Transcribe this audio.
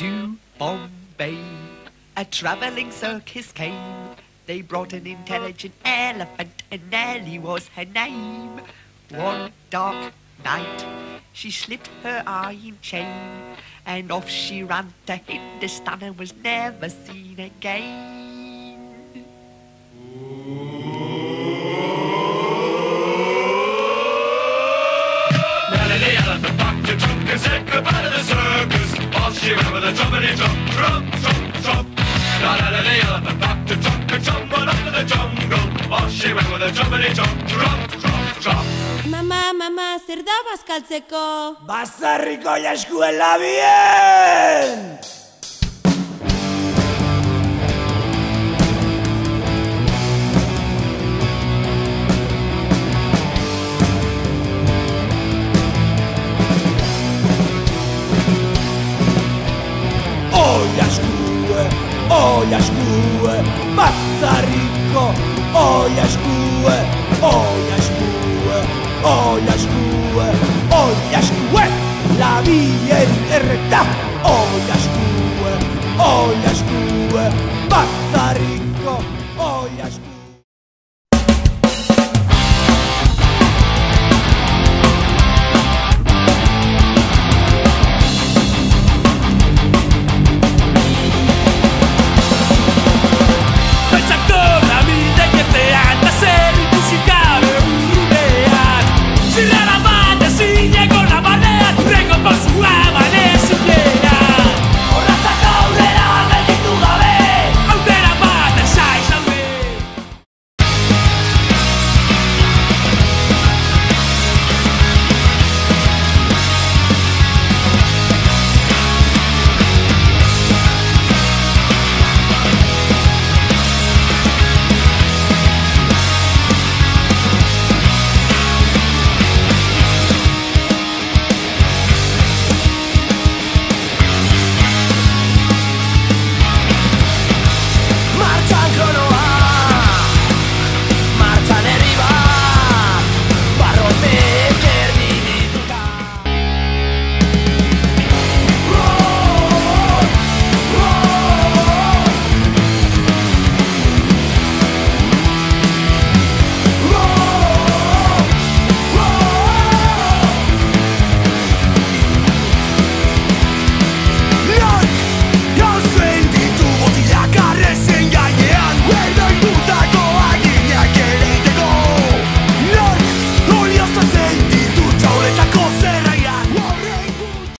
to Bombay. A traveling circus came. They brought an intelligent elephant, and Nellie was her name. One dark night, she slipped her iron chain, and off she ran to Hindustan and was never seen again. Mama, mama, zer da bazkaltzeko? Bazarriko jaskuela bien! Oi askue, oi askue, bazarriko, oi askue, oi askue, oi la bien erreta, oi askue.